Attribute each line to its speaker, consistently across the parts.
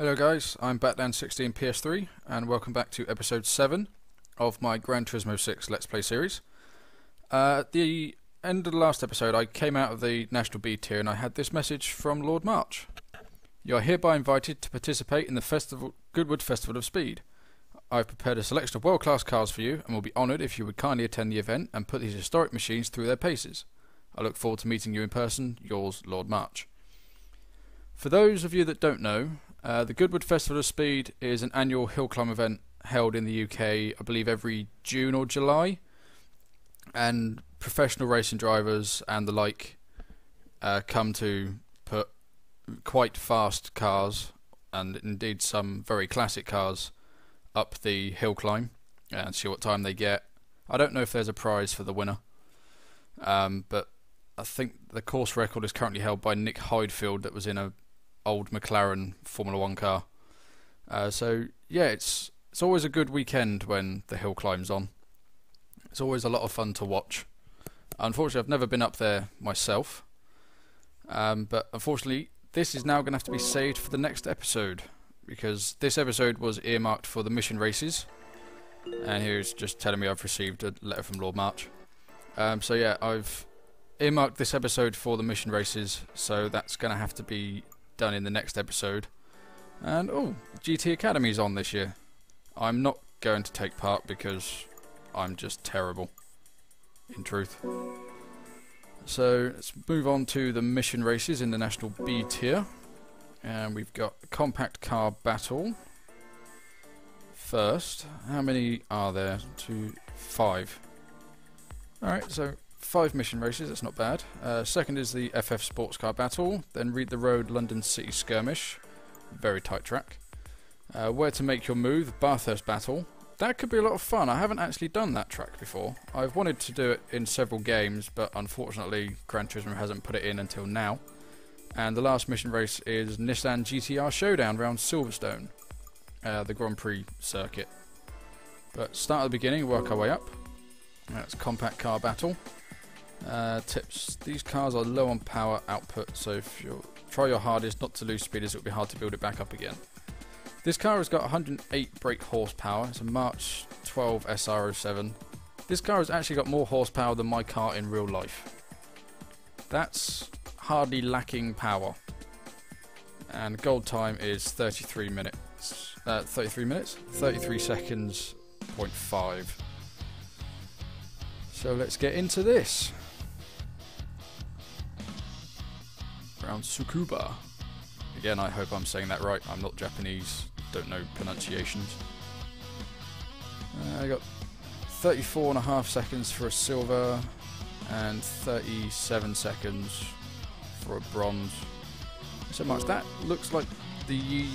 Speaker 1: Hello guys, I'm Batdan16 PS3 and welcome back to episode 7 of my Gran Turismo 6 Let's Play series. Uh, at the end of the last episode I came out of the National B tier and I had this message from Lord March. You are hereby invited to participate in the festival Goodwood Festival of Speed. I've prepared a selection of world-class cars for you and will be honoured if you would kindly attend the event and put these historic machines through their paces. I look forward to meeting you in person. Yours, Lord March. For those of you that don't know, uh, the Goodwood Festival of Speed is an annual hill climb event held in the UK, I believe, every June or July. And professional racing drivers and the like uh, come to put quite fast cars and indeed some very classic cars up the hill climb and see what time they get. I don't know if there's a prize for the winner, um, but I think the course record is currently held by Nick Heidfeld, that was in a old McLaren Formula One car. Uh, so yeah, it's it's always a good weekend when the hill climbs on. It's always a lot of fun to watch. Unfortunately, I've never been up there myself, um, but unfortunately, this is now going to have to be saved for the next episode because this episode was earmarked for the mission races, and here's just telling me I've received a letter from Lord March. Um, so yeah, I've earmarked this episode for the mission races, so that's going to have to be done in the next episode. And oh, GT Academy's on this year. I'm not going to take part because I'm just terrible, in truth. So let's move on to the mission races in the National B tier. And we've got Compact Car Battle. First, how many are there? Two, five. Alright, so five mission races, that's not bad. Uh, second is the FF Sports Car Battle, then Read the Road London City Skirmish, very tight track. Uh, where to Make Your Move, Bathurst Battle. That could be a lot of fun. I haven't actually done that track before. I've wanted to do it in several games, but unfortunately Gran Turismo hasn't put it in until now. And the last mission race is Nissan GTR Showdown round Silverstone, uh, the Grand Prix circuit. But start at the beginning, work our way up. That's Compact Car Battle. Uh, tips. These cars are low on power output, so if you try your hardest not to lose speed as it will be hard to build it back up again. This car has got 108 brake horsepower. It's a March 12 SR07. This car has actually got more horsepower than my car in real life. That's hardly lacking power. And gold time is 33 minutes. Uh, 33 minutes? 33 seconds, 0.5. So let's get into this. Round Tsukuba. Again, I hope I'm saying that right. I'm not Japanese, don't know pronunciations. Uh, I got 34 and a half seconds for a silver and 37 seconds for a bronze. So much. That looks like the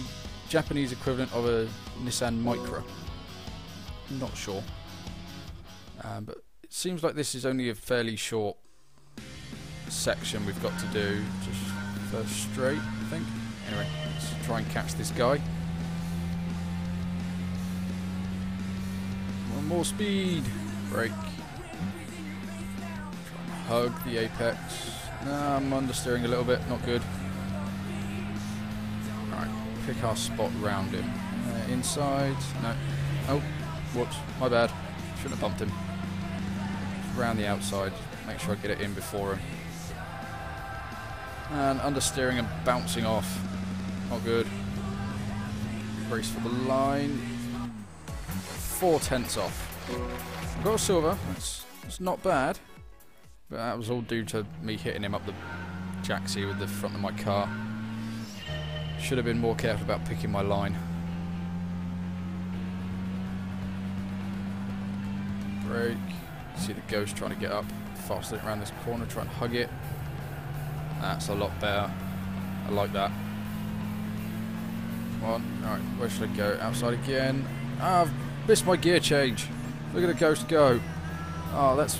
Speaker 1: Japanese equivalent of a Nissan Micra. Not sure. Um, but it seems like this is only a fairly short section we've got to do. Just first straight, I think. Anyway, let's try and catch this guy. One more speed. Brake. Hug the apex. Nah, I'm understeering a little bit, not good. Alright, pick our spot round him. Uh, inside, no. Oh, whoops, my bad. Shouldn't have bumped him. Around the outside, make sure I get it in before him. And understeering and bouncing off. Not good. Brace for the line. Four tenths off. Got a silver. That's, that's not bad. But that was all due to me hitting him up the jacksie with the front of my car. Should have been more careful about picking my line. Brake. See the ghost trying to get up. Faster around this corner, try and hug it. That's a lot better. I like that. Come on. Alright, where should I go? Outside again. Ah, I've missed my gear change. Look at the ghost go. Oh, that's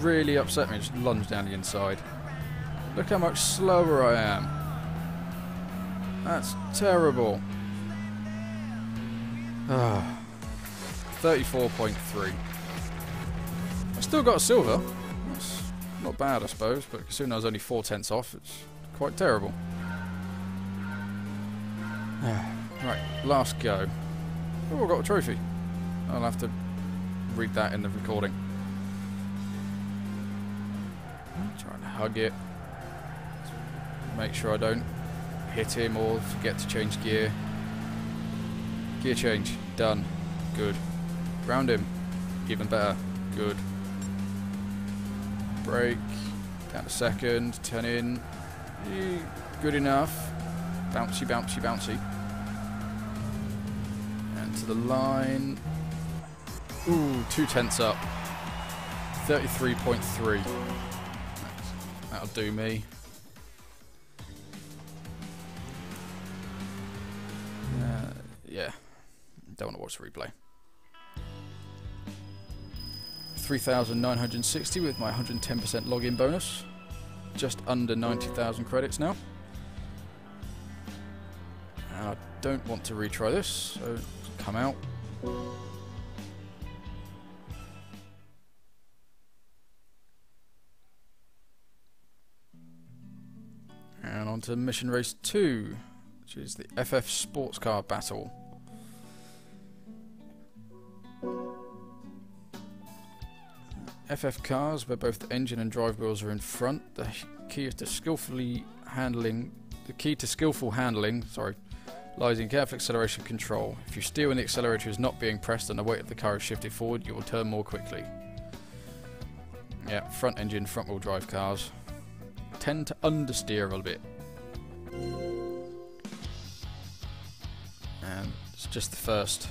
Speaker 1: really upset me. Just lunge down the inside. Look how much slower I am. That's terrible. Ah. 34.3. I still got silver. Not bad, I suppose, but considering I was only four tenths off, it's quite terrible. Right, last go. Oh, I got a trophy. I'll have to read that in the recording. I'm Trying to hug it. Make sure I don't hit him or forget to change gear. Gear change. Done. Good. Round him. Even better. Good. Brake. Down to second. Turn in. Good enough. Bouncy, bouncy, bouncy. And to the line. Ooh, two tenths up. 33.3. That'll do me. Uh, yeah. Don't want to watch the replay. 3,960 with my 110% login bonus. Just under 90,000 credits now. And I don't want to retry this, so come out. And on to Mission Race 2, which is the FF Sports Car Battle. FF cars, where both the engine and drive wheels are in front. The key is to skillfully handling. The key to skillful handling, sorry, lies in careful acceleration control. If you steer when the accelerator is not being pressed and the weight of the car is shifted forward, you will turn more quickly. Yeah, front engine, front wheel drive cars tend to understeer a little bit. And it's just the first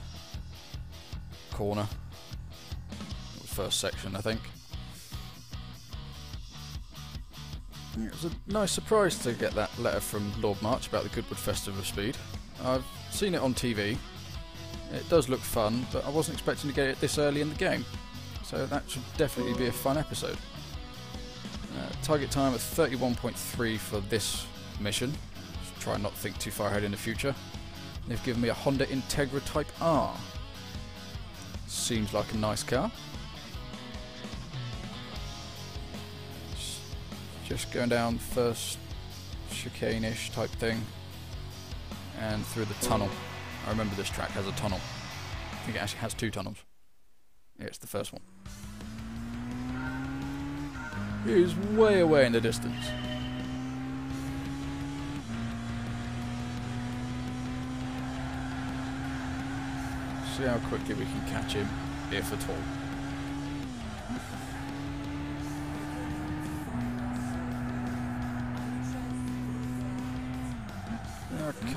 Speaker 1: corner first section, I think. It was a nice surprise to get that letter from Lord March about the Goodwood Festival of Speed. I've seen it on TV. It does look fun, but I wasn't expecting to get it this early in the game. So that should definitely be a fun episode. Uh, target time of 31.3 for this mission. Just try not to think too far ahead in the future. They've given me a Honda Integra Type R. Seems like a nice car. Just going down first chicane-ish type thing and through the tunnel. I remember this track has a tunnel. I think it actually has two tunnels. Yeah, it's the first one. Is way away in the distance. See how quickly we can catch him, if at all.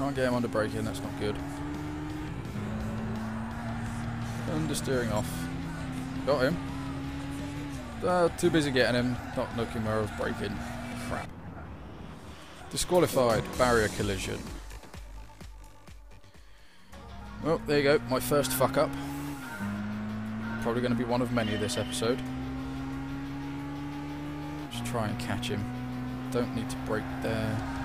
Speaker 1: Can't get him under braking, that's not good. Understeering off. Got him. Uh, too busy getting him, not looking where I was braking. Crap. Disqualified, barrier collision. Well, there you go, my first fuck up. Probably going to be one of many this episode. Just try and catch him. Don't need to brake there.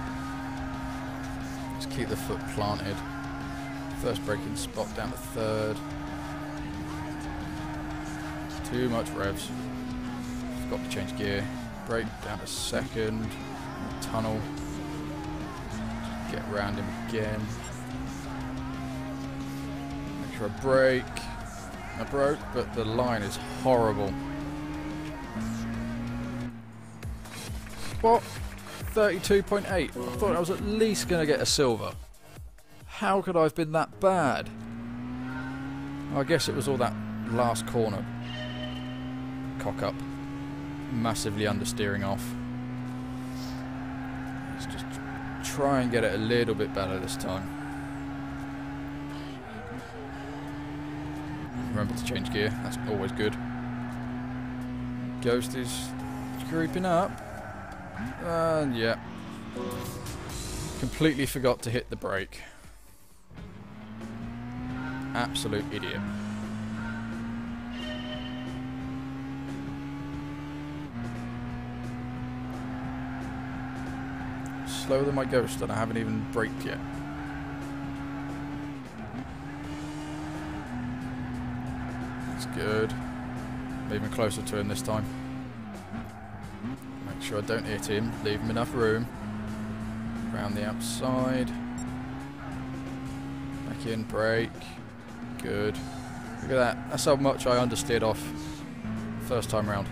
Speaker 1: Keep the foot planted. First braking spot down to third. Too much revs. Forgot to change gear. Brake down to second. Tunnel. Get around him again. Make sure I brake. I broke, but the line is horrible. What? 32.8. I thought I was at least going to get a silver. How could I have been that bad? I guess it was all that last corner. Cock up. Massively understeering off. Let's just try and get it a little bit better this time. Remember to change gear, that's always good. Ghost is creeping up. And yeah. Completely forgot to hit the brake. Absolute idiot. Slower than my ghost and I haven't even braked yet. That's good. Even closer to him this time sure I don't hit him, leave him enough room. Around the outside. Back in, brake. Good. Look at that. That's how much I understeered off first time round.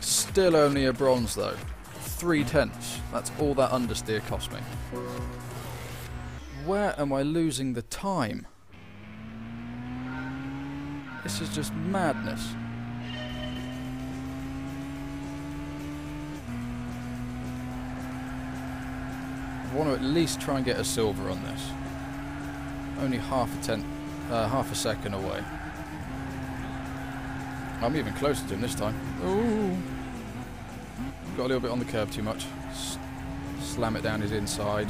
Speaker 1: Still only a bronze though. Three tenths. That's all that understeer cost me. Where am I losing the time? This is just madness. Want to at least try and get a silver on this. Only half a tenth, uh, half a second away. I'm even closer to him this time. Ooh. Got a little bit on the curb too much. S slam it down his inside.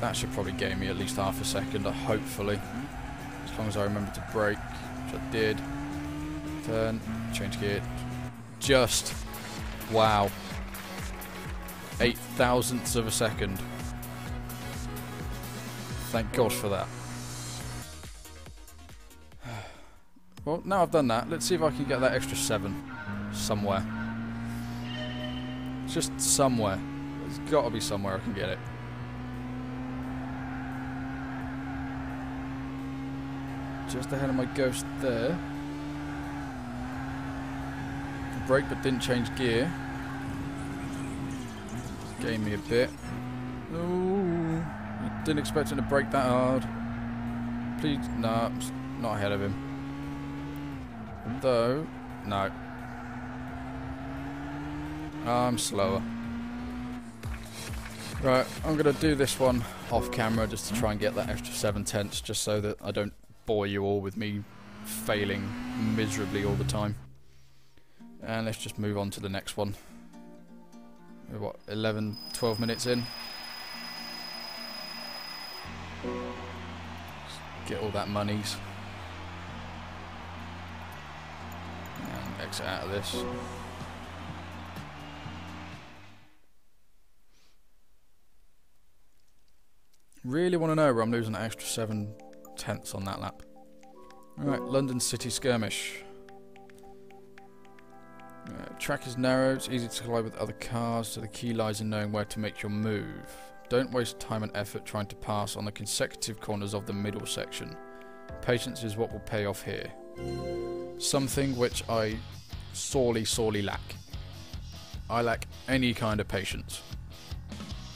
Speaker 1: That should probably gain me at least half a second, uh, hopefully. As long as I remember to brake, which I did. Turn, change gear. Just, wow. Eight thousandths of a second. Thank God for that. Well, now I've done that, let's see if I can get that extra seven somewhere. Just somewhere. There's got to be somewhere I can get it. Just ahead of my ghost there. Brake but didn't change gear. Gained me a bit. Oh, didn't expect him to break that hard. Please, no, not ahead of him. Though, no. I'm slower. Right, I'm going to do this one off camera just to try and get that extra 7 tenths just so that I don't bore you all with me failing miserably all the time. And let's just move on to the next one. We're what, 11, 12 minutes in? Get all that monies. And exit out of this. Really want to know where I'm losing an extra 7 tenths on that lap. Alright, London City Skirmish. Uh, track is narrow, it's easy to collide with other cars, so the key lies in knowing where to make your move. Don't waste time and effort trying to pass on the consecutive corners of the middle section. Patience is what will pay off here. Something which I sorely, sorely lack. I lack any kind of patience.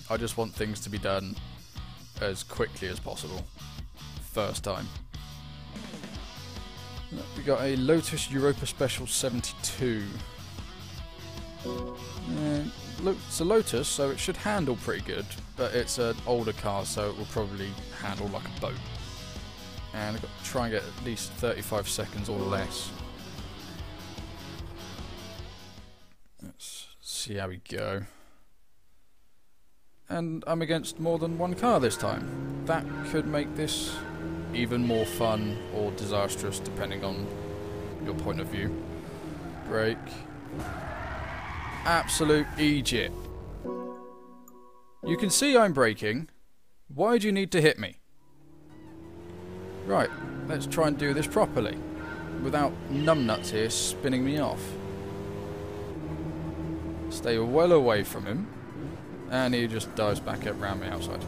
Speaker 1: I just want things to be done as quickly as possible. First time. We got a Lotus Europa Special 72. Uh, it's a Lotus, so it should handle pretty good, but it's an older car, so it will probably handle like a boat. And I've got to try and get at least 35 seconds or less. Let's see how we go. And I'm against more than one car this time. That could make this even more fun or disastrous depending on your point of view. Brake absolute Egypt. You can see I'm braking. Why do you need to hit me? Right, let's try and do this properly. Without numbnuts here spinning me off. Stay well away from him. And he just dives back up round me outside.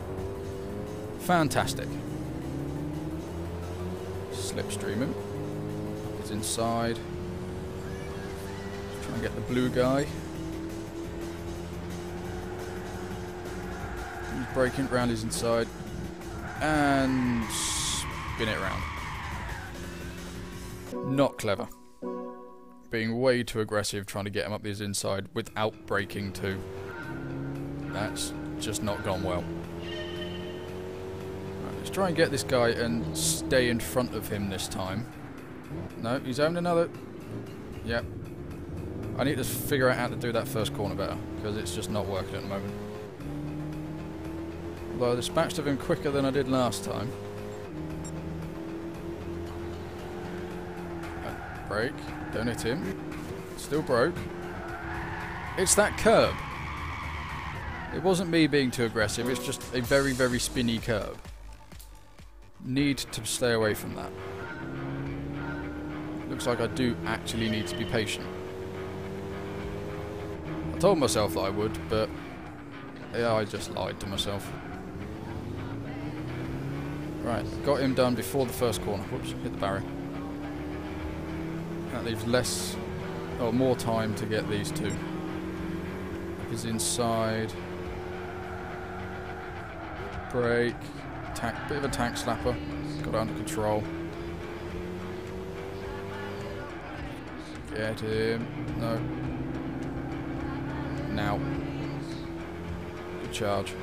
Speaker 1: Fantastic. Slipstream him. He's inside. Try and get the blue guy. Braking round his inside and spin it around. Not clever. Being way too aggressive trying to get him up his inside without breaking too. That's just not gone well. Right, let's try and get this guy and stay in front of him this time. No, he's having another... Yep. I need to figure out how to do that first corner better, because it's just not working at the moment. Although I dispatched of him quicker than I did last time. Break. Don't hit him. Still broke. It's that curb. It wasn't me being too aggressive, it's just a very, very spinny curb. Need to stay away from that. Looks like I do actually need to be patient. I told myself that I would, but yeah, I just lied to myself. Right, got him done before the first corner. Whoops, hit the barrier. That leaves less, or more time to get these two. He's inside. Brake. Tank, bit of a tank slapper. Got under control. Get him. No. Now. Good charge.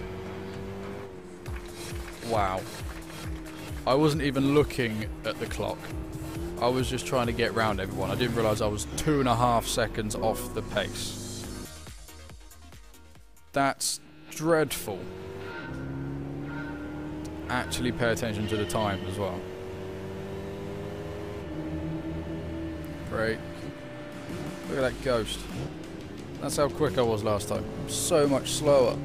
Speaker 1: Wow. I wasn't even looking at the clock. I was just trying to get round everyone. I didn't realise I was two and a half seconds off the pace. That's dreadful. Actually pay attention to the time as well. Brake. Look at that ghost. That's how quick I was last time. So much slower.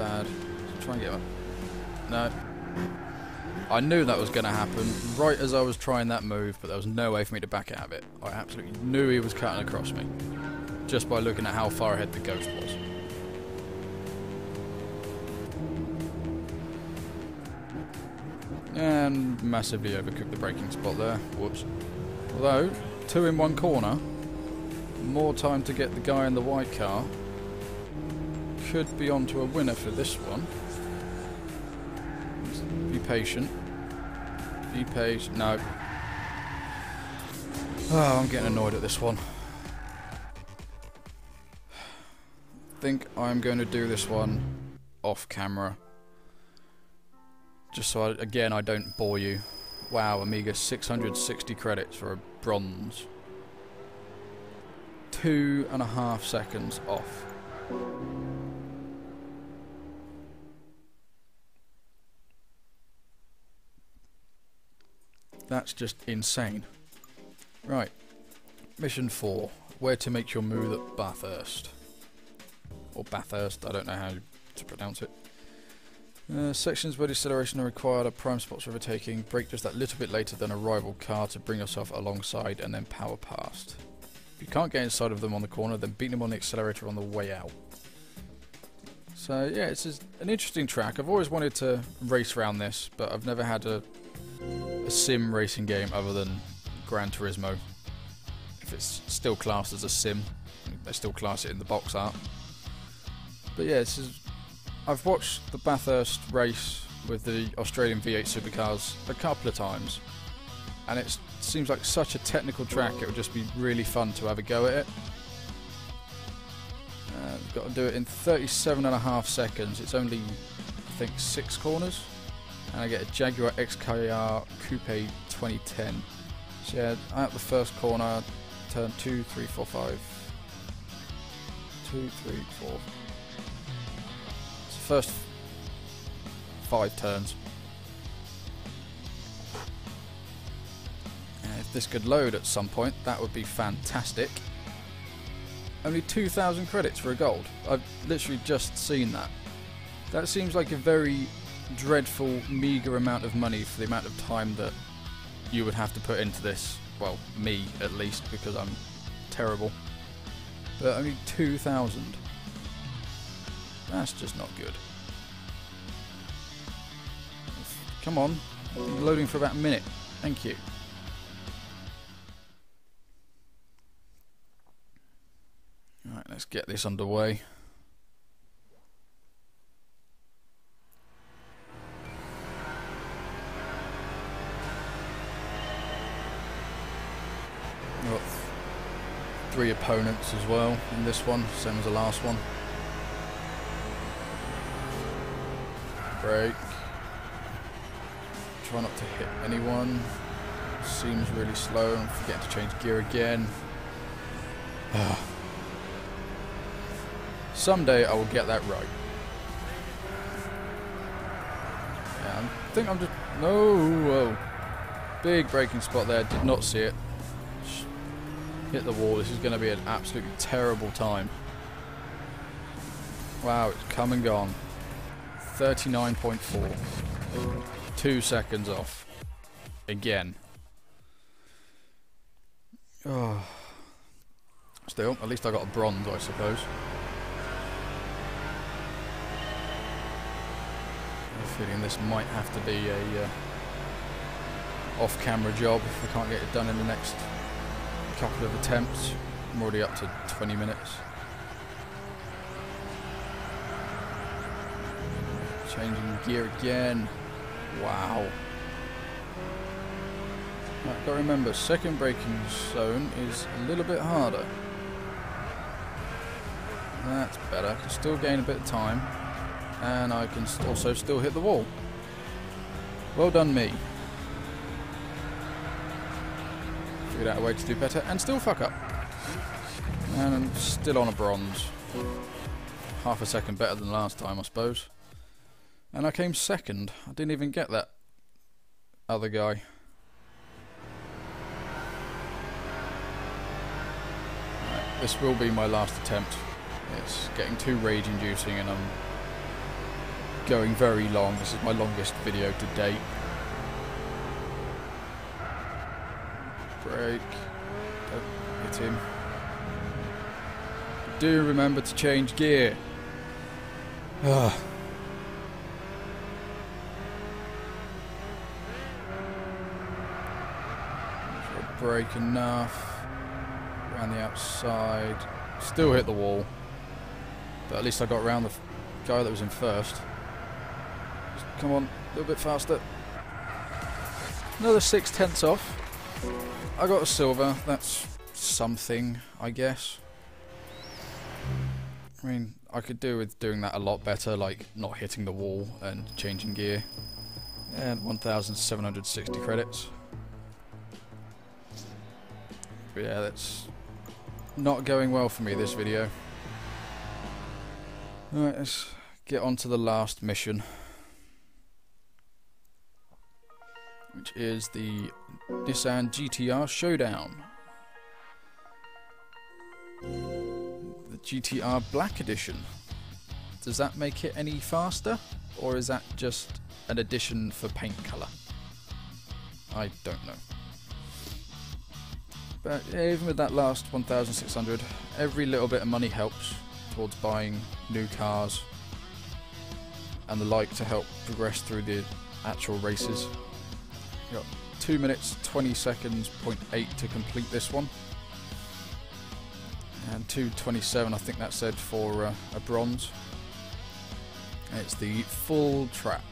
Speaker 1: Bad? Try and get one. No. I knew that was going to happen right as I was trying that move, but there was no way for me to back out of it. I absolutely knew he was cutting across me, just by looking at how far ahead the ghost was. And massively overcooked the braking spot there. Whoops. Although, two in one corner, more time to get the guy in the white car. Could be onto a winner for this one. Be patient. Be patient. No. Oh, I'm getting annoyed at this one. think I'm going to do this one off camera. Just so, I, again, I don't bore you. Wow, Amiga 660 credits for a bronze. Two and a half seconds off. That's just insane. Right. Mission 4. Where to make your move at Bathurst. Or Bathurst, I don't know how to pronounce it. Uh, sections where deceleration are required are prime spots for overtaking. Brake just that little bit later than a rival car to bring yourself alongside and then power past. If you can't get inside of them on the corner, then beat them on the accelerator on the way out. So yeah, it's an interesting track. I've always wanted to race around this, but I've never had a a sim racing game other than Gran Turismo. If it's still classed as a sim, they still class it in the box art. But yeah, this is. I've watched the Bathurst race with the Australian V8 supercars a couple of times, and it seems like such a technical track. It would just be really fun to have a go at it. Uh, got to do it in 37 and a half seconds. It's only, I think, six corners and I get a Jaguar XKR Coupe 2010. So yeah, at the first corner, turn 2, 3, 4, 5. 2, 3, 4. It's the first five turns. And if this could load at some point, that would be fantastic. Only 2,000 credits for a gold. I've literally just seen that. That seems like a very dreadful, meager amount of money for the amount of time that you would have to put into this. Well, me at least, because I'm terrible. But only 2,000. That's just not good. Come on. loading for about a minute. Thank you. Alright, let's get this underway. three opponents as well in this one, same as the last one. Brake. Try not to hit anyone. Seems really slow. I'm forgetting to change gear again. Someday I will get that right. Yeah, I think I'm just... No! Whoa. Big braking spot there. Did not see it hit the wall. This is going to be an absolutely terrible time. Wow, it's come and gone. 39.4. Two seconds off. Again. Oh. Still, at least I got a bronze, I suppose. I'm feeling this might have to be a uh, off-camera job if I can't get it done in the next couple of attempts. I'm already up to 20 minutes. Changing gear again. Wow. Got to remember, second braking zone is a little bit harder. That's better. I Can still gain a bit of time. And I can also still hit the wall. Well done me. Figured out a way to do better and still fuck up. And I'm still on a bronze. Half a second better than last time, I suppose. And I came second. I didn't even get that other guy. Right, this will be my last attempt. It's getting too rage inducing and I'm going very long. This is my longest video to date. Brake. Don't hit him. Do remember to change gear. Ah. Brake enough. Around the outside. Still hit the wall. But at least I got around the guy that was in first. Just come on, a little bit faster. Another six tenths off. I got a silver. That's something, I guess. I mean, I could do with doing that a lot better, like not hitting the wall and changing gear. And 1,760 credits. But yeah, that's not going well for me this video. Alright, let's get on to the last mission. Which is the Nissan GTR Showdown. The GTR Black Edition. Does that make it any faster? Or is that just an addition for paint colour? I don't know. But even with that last 1,600, every little bit of money helps towards buying new cars and the like to help progress through the actual races. Got 2 minutes 20 seconds, point 8 to complete this one. And 227 I think that said for uh, a bronze. It's the full track.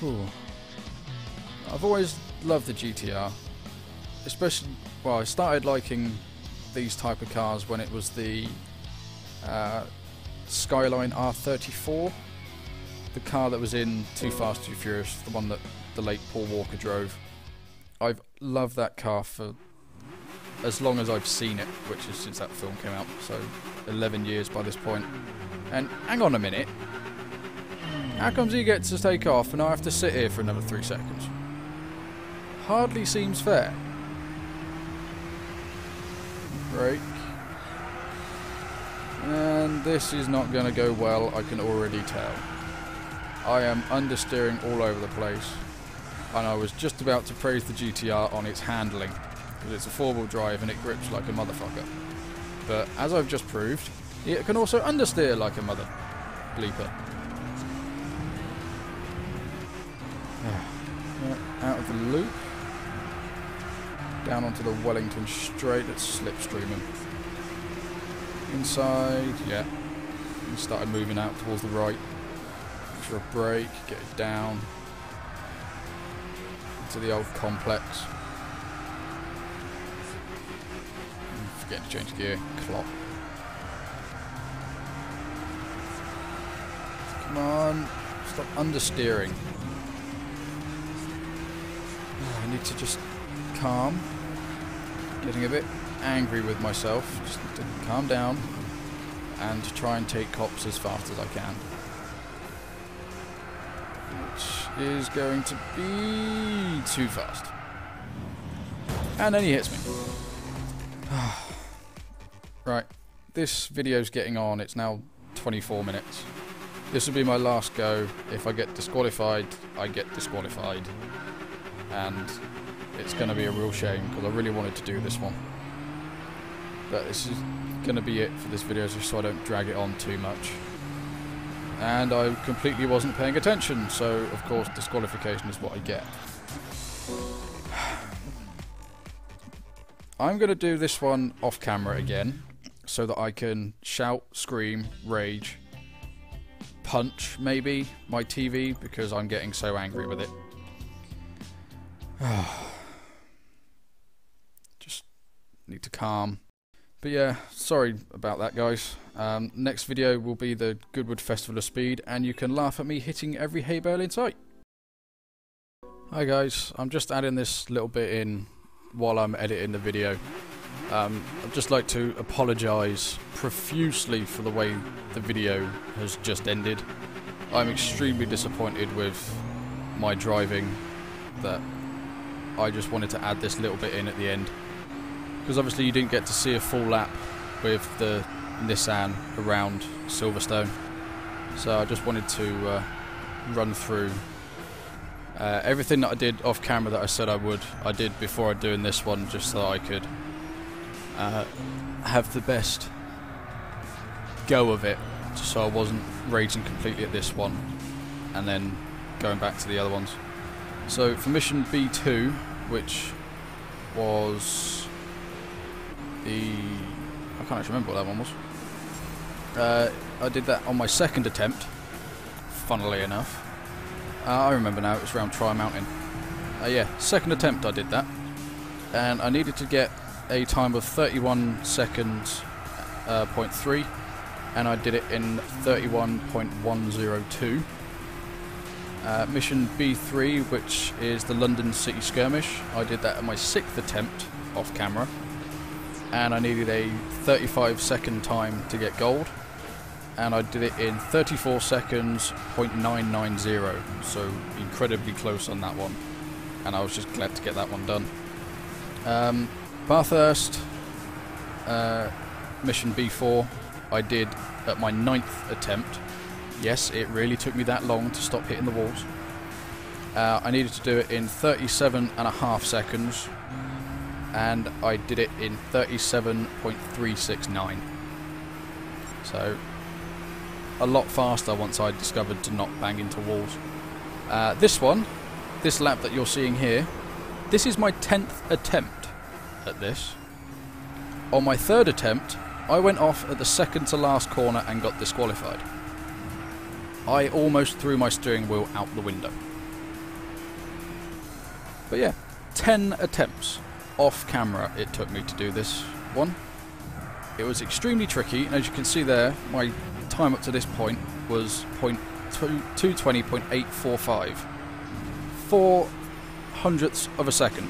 Speaker 1: Whew. I've always loved the GTR especially well, I started liking these type of cars when it was the uh, Skyline R34, the car that was in Too Fast Too Furious, the one that the late Paul Walker drove. I've loved that car for as long as I've seen it, which is since that film came out, so 11 years by this point. And hang on a minute, how comes he gets to take off and I have to sit here for another three seconds? Hardly seems fair. Brake. And this is not going to go well, I can already tell. I am understeering all over the place. And I was just about to praise the GTR on its handling. Because it's a four-wheel drive and it grips like a motherfucker. But as I've just proved, it can also understeer like a mother bleeper. Out of the loop down onto the Wellington straight that's slipstreaming. Inside, yeah. We started moving out towards the right. Sure a break, get it down. Into the old complex. Forgetting to change gear. Clock. Come on. Stop understeering. Ah, I need to just calm getting a bit angry with myself. Just to calm down and try and take Copse as fast as I can. Which is going to be too fast. And then he hits me. right, this video's getting on. It's now 24 minutes. This will be my last go. If I get disqualified, I get disqualified. And it's going to be a real shame because I really wanted to do this one. But this is going to be it for this video, just so I don't drag it on too much. And I completely wasn't paying attention, so of course disqualification is what I get. I'm going to do this one off camera again, so that I can shout, scream, rage, punch maybe my TV because I'm getting so angry with it. Just need to calm. But yeah, sorry about that, guys. Um, next video will be the Goodwood Festival of Speed, and you can laugh at me hitting every hay bale in sight. Hi guys, I'm just adding this little bit in while I'm editing the video. Um, I'd just like to apologise profusely for the way the video has just ended. I'm extremely disappointed with my driving that I just wanted to add this little bit in at the end. Because obviously you didn't get to see a full lap with the Nissan around Silverstone. So I just wanted to uh, run through uh, everything that I did off camera that I said I would, I did before doing this one just so I could uh, have the best go of it so I wasn't raging completely at this one and then going back to the other ones. So for mission B2, which was the... I can't actually remember what that one was. Uh, I did that on my second attempt, funnily enough. Uh, I remember now, it was around Tri Mountain. Uh, yeah, second attempt I did that. And I needed to get a time of 31 seconds, uh, point three, and I did it in 31.102. Uh, mission B3, which is the London City Skirmish, I did that at my sixth attempt off camera, and I needed a 35 second time to get gold, and I did it in 34 seconds, 0.990, so incredibly close on that one, and I was just glad to get that one done. Um, Bathurst, uh, mission B4, I did at my ninth attempt. Yes, it really took me that long to stop hitting the walls. Uh, I needed to do it in 37 and a half seconds, and I did it in 37.369. So, a lot faster once I discovered to not bang into walls. Uh, this one, this lap that you're seeing here, this is my 10th attempt at this. On my third attempt, I went off at the second to last corner and got disqualified. I almost threw my steering wheel out the window. But yeah, 10 attempts off camera it took me to do this one. It was extremely tricky, and as you can see there, my time up to this point was 220.845. Four hundredths of a second.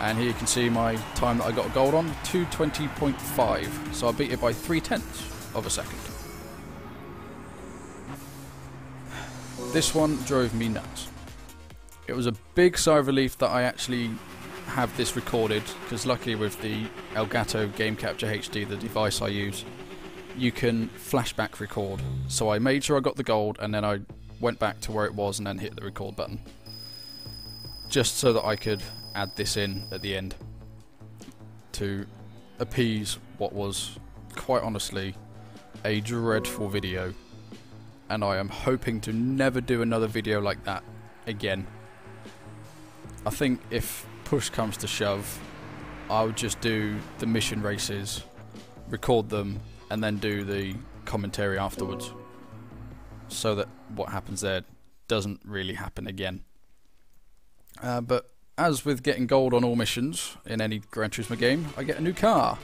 Speaker 1: And here you can see my time that I got gold on, 220.5. So I beat it by three tenths of a second. This one drove me nuts. It was a big sigh of relief that I actually have this recorded, because luckily with the Elgato Game Capture HD, the device I use, you can flashback record. So I made sure I got the gold, and then I went back to where it was and then hit the record button. Just so that I could add this in at the end to appease what was, quite honestly, a dreadful video. And I am hoping to never do another video like that again. I think if push comes to shove, I would just do the mission races, record them, and then do the commentary afterwards. So that what happens there doesn't really happen again. Uh, but as with getting gold on all missions in any Gran Turismo game, I get a new car,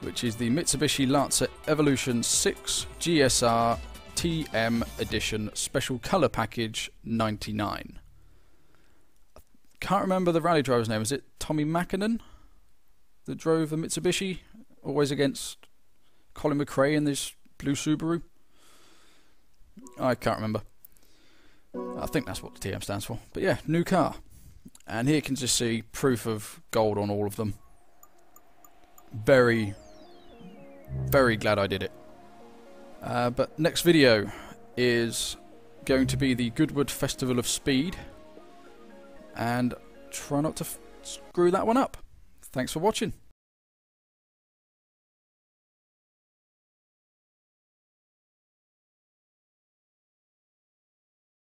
Speaker 1: which is the Mitsubishi Lancer Evolution 6 GSR TM Edition Special Colour Package 99. Can't remember the rally driver's name. Is it Tommi Mäkinen that drove the Mitsubishi? Always against Colin McRae in this blue Subaru? I can't remember. I think that's what the TM stands for. But yeah, new car. And here you can just see proof of gold on all of them. Very, very glad I did it. Uh, but next video is going to be the Goodwood Festival of Speed. And try not to screw that one up. Thanks for watching.